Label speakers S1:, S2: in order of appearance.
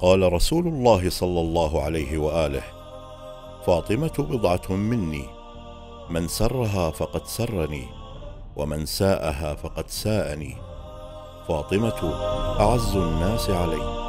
S1: قال رسول الله صلى الله عليه وآله فاطمة بضعة مني من سرها فقد سرني ومن ساءها فقد ساءني فاطمة أعز الناس علي.